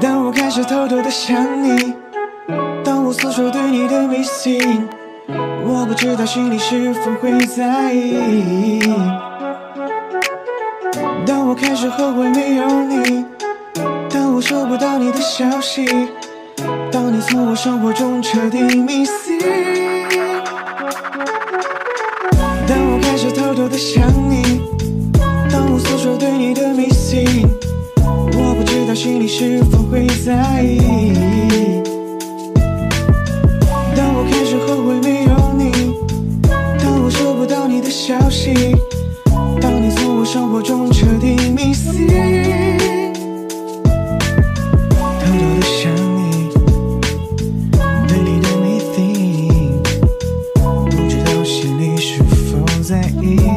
当我开始偷偷的想你，当我诉说对你的迷信，我不知道心里是否会在意。当我开始后悔没有你，当我收不到你的消息，当你从我生活中彻底 missing，当我开始偷偷的想你，当我诉说是否会在意。当我开始后悔没有你，当我收不到你的消息，当你从我生活中彻底 missing，，偷偷的想你，对你的迷信，不知道心里是否在意。